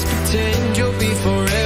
just pretend you'll be forever.